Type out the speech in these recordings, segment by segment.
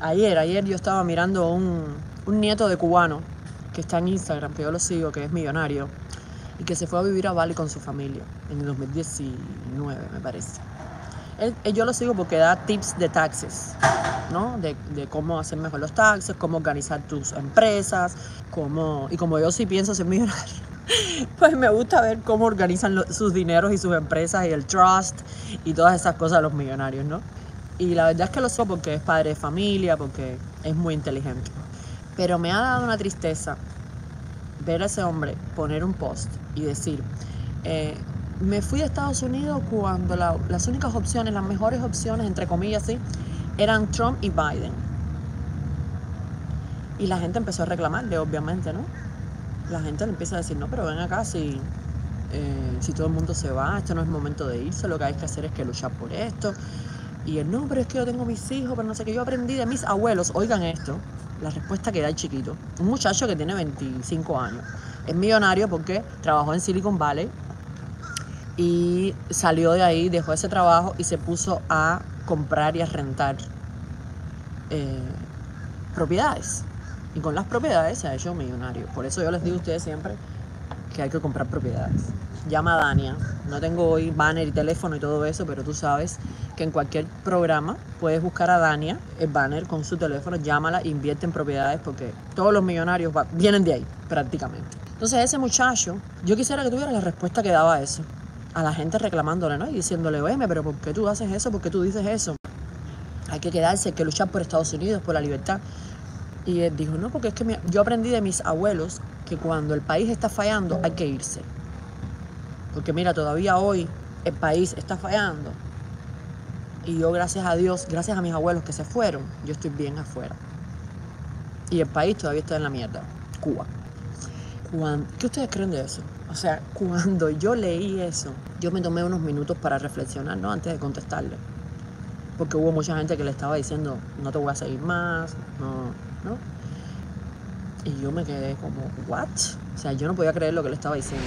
ayer, ayer yo estaba mirando un, un nieto de cubano que está en Instagram, que yo lo sigo, que es millonario, y que se fue a vivir a Bali con su familia en el 2019, me parece. Él, yo lo sigo porque da tips de taxes, ¿no? De, de, cómo hacer mejor los taxes, cómo organizar tus empresas, cómo... Y como yo sí pienso ser millonario, pues me gusta ver cómo organizan sus dineros y sus empresas y el trust y todas esas cosas los millonarios, ¿no? Y la verdad es que lo sé porque es padre de familia, porque es muy inteligente. Pero me ha dado una tristeza ver a ese hombre poner un post y decir, eh, me fui de Estados Unidos cuando las únicas opciones, las mejores opciones, entre comillas, ¿sí? eran Trump y Biden. Y la gente empezó a reclamarle, obviamente, ¿no? La gente le empieza a decir, no, pero ven acá, si, eh, si todo el mundo se va, esto no es momento de irse, lo que hay que hacer es que luchar por esto. Y él, no, pero es que yo tengo mis hijos, pero no sé qué, yo aprendí de mis abuelos, oigan esto, la respuesta que da el chiquito. Un muchacho que tiene 25 años. Es millonario porque trabajó en Silicon Valley y salió de ahí, dejó ese trabajo y se puso a comprar y a rentar eh, propiedades. Y con las propiedades se ha hecho millonario. Por eso yo les digo a ustedes siempre que hay que comprar propiedades. Llama a Dania. No tengo hoy banner y teléfono y todo eso, pero tú sabes que en cualquier programa puedes buscar a Dania, el banner con su teléfono, llámala e invierte en propiedades porque todos los millonarios vienen de ahí prácticamente. Entonces ese muchacho, yo quisiera que tuviera la respuesta que daba a eso. A la gente reclamándole, ¿no? Y diciéndole, oye, pero ¿por qué tú haces eso? ¿Por qué tú dices eso? Hay que quedarse, hay que luchar por Estados Unidos, por la libertad. Y él dijo, no, porque es que yo aprendí de mis abuelos que cuando el país está fallando hay que irse. Porque mira, todavía hoy el país está fallando y yo, gracias a Dios, gracias a mis abuelos que se fueron, yo estoy bien afuera. Y el país todavía está en la mierda. Cuba. ¿Qué ustedes creen de eso? O sea, cuando yo leí eso, yo me tomé unos minutos para reflexionar, ¿no? Antes de contestarle. Porque hubo mucha gente que le estaba diciendo, no te voy a seguir más, no, Y yo me quedé como, ¿what? O sea, yo no podía creer lo que le estaba diciendo.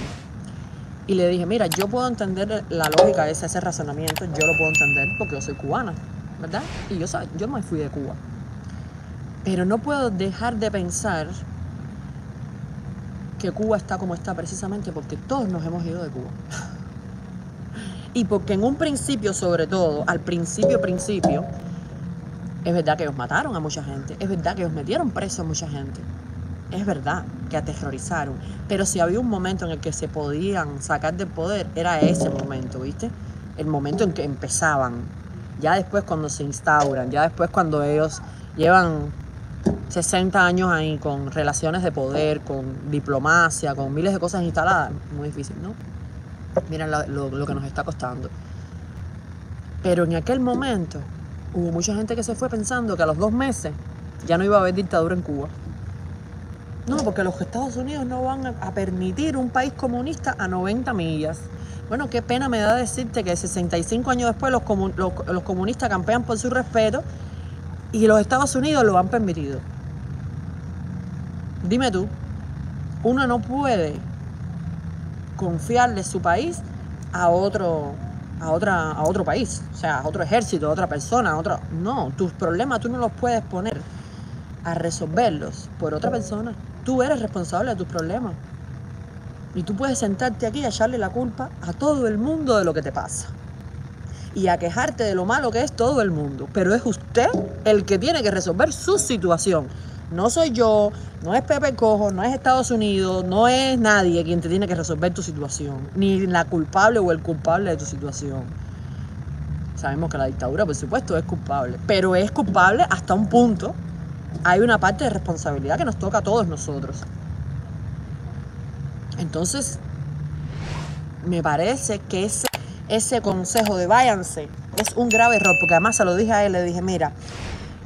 Y le dije, mira, yo puedo entender la lógica ese, ese razonamiento, yo lo puedo entender porque yo soy cubana, ¿verdad? Y yo, yo me fui de Cuba. Pero no puedo dejar de pensar que Cuba está como está precisamente porque todos nos hemos ido de Cuba. y porque en un principio, sobre todo, al principio, principio, es verdad que ellos mataron a mucha gente, es verdad que ellos metieron preso a mucha gente es verdad que aterrorizaron, pero si había un momento en el que se podían sacar del poder, era ese momento, ¿viste? El momento en que empezaban. Ya después cuando se instauran, ya después cuando ellos llevan 60 años ahí con relaciones de poder, con diplomacia, con miles de cosas instaladas, muy difícil, ¿no? Lo, lo que nos está costando. Pero en aquel momento hubo mucha gente que se fue pensando que a los dos meses ya no iba a haber dictadura en Cuba. No, porque los Estados Unidos no van a permitir un país comunista a 90 millas. Bueno, qué pena me da decirte que 65 años después los, comunistas campean por su respeto y los Estados Unidos lo han permitido. Dime tú, uno no puede confiarle su país a otro, a otra, a otro país, o sea, a otro ejército, a otra persona, a otro. No, tus problemas tú no los puedes poner a resolverlos por otra persona. Tú eres responsable de tus problemas. Y tú puedes sentarte aquí y echarle la culpa a todo el mundo de lo que te pasa. Y a quejarte de lo malo que es todo el mundo. Pero es usted el que tiene que resolver su situación. No soy yo, no es Pepe Cojo, no es Estados Unidos, no es nadie quien te tiene que resolver tu situación. Ni la culpable o el culpable de tu situación. Sabemos que la dictadura, por supuesto, es culpable. Pero es culpable hasta un punto hay una parte de responsabilidad que nos toca a todos nosotros. Entonces, me parece que ese, ese consejo de váyanse es un grave error, porque además se lo dije a él, le dije, mira,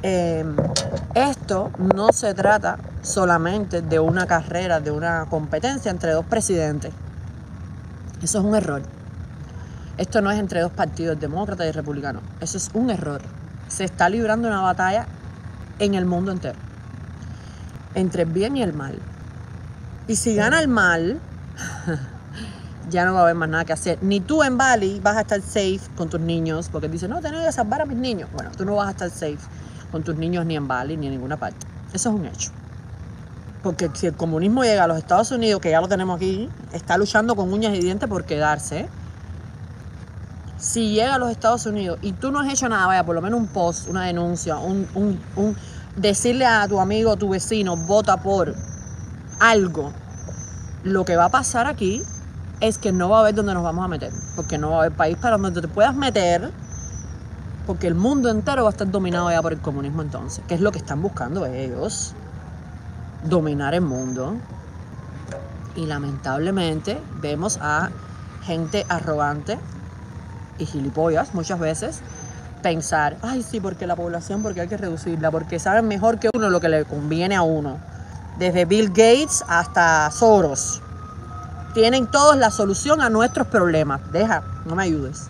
esto no se trata solamente de una carrera, de una competencia entre dos presidentes. Eso es un error. Esto no es entre dos partidos, demócratas y republicanos. Eso es un error. Se está librando una batalla en el mundo entero. Entre el bien y el mal. Y si gana el mal, ya no va a haber más nada que hacer. Ni tú en Bali vas a estar safe con tus niños, porque dices, no, tengo que salvar a mis niños. Bueno, tú no vas a estar safe con tus niños ni en Bali ni en ninguna parte. Eso es un hecho. Porque si el comunismo llega a los Estados Unidos, que ya lo tenemos aquí, está luchando con uñas y dientes por quedarse. Si llega a los Estados Unidos y tú no has hecho nada, vaya, por lo menos un post, una denuncia, un, un, un decirle a tu amigo, a tu vecino, vota por algo, lo que va a pasar aquí es que no va a haber dónde nos vamos a meter, porque no va a haber país para donde te puedas meter, porque el mundo entero va a estar dominado ya por el comunismo entonces, que es lo que están buscando ellos, dominar el mundo. Y lamentablemente vemos a gente arrogante y gilipollas muchas veces pensar, ay sí, porque la población, porque hay que reducirla, porque saben mejor que uno lo que le conviene a uno. Desde Bill Gates hasta Soros. Tienen todos la solución a nuestros problemas. Deja, no me ayudes.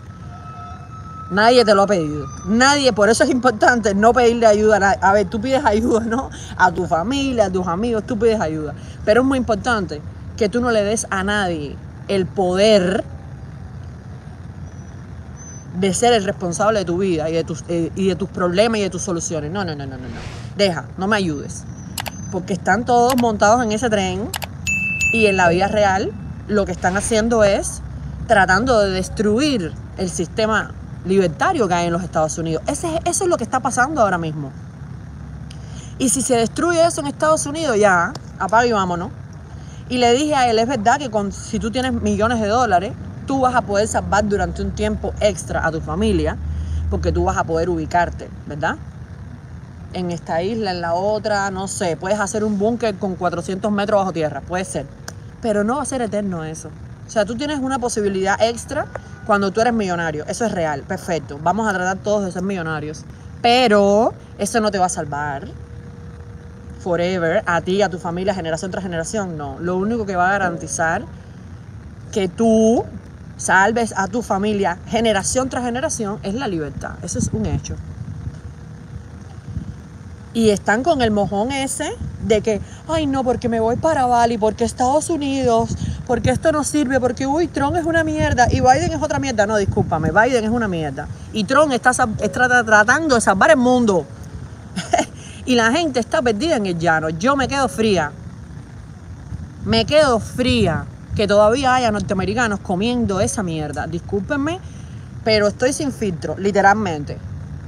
Nadie te lo ha pedido. Nadie, por eso es importante no pedirle ayuda a nadie. A ver, tú pides ayuda, ¿no? A tu familia, a tus amigos, tú pides ayuda. Pero es muy importante que tú no le des a nadie el poder de ser el responsable de tu vida y de tus, eh, y de tus problemas y de tus soluciones. No, no, no, no, no, no. Deja, no me ayudes. Porque están todos montados en ese tren y en la vida real lo que están haciendo es tratando de destruir el sistema libertario que hay en los Estados Unidos. Ese, eso es lo que está pasando ahora mismo. Y si se destruye eso en Estados Unidos, ya, apaga y vámonos. Y le dije a él, es verdad que con, si tú tienes millones de dólares, tú vas a poder salvar durante un tiempo extra a tu familia, porque tú vas a poder ubicarte, ¿verdad? En esta isla, en la otra, no sé, puedes hacer un búnker con 400 metros bajo tierra, puede ser. Pero no va a ser eterno eso. O sea, tú tienes una posibilidad extra cuando tú eres millonario. Eso es real, perfecto. Vamos a tratar todos de ser millonarios. Pero eso no te va a salvar forever, a ti, a tu familia, generación tras generación. No. Lo único que va a garantizar que tú salves a tu familia generación tras generación es la libertad. Eso es un hecho. Y están con el mojón ese de que, ay no, porque me voy para Bali, porque Estados Unidos, porque esto no sirve, porque uy, Trump es una mierda y Biden es otra mierda. No, discúlpame, Biden es una mierda. Y Trump está, está tratando de salvar el mundo. y la gente está perdida en el llano. Yo me quedo fría. Me quedo fría que todavía haya norteamericanos comiendo esa mierda. Discúlpenme, pero estoy sin filtro, literalmente.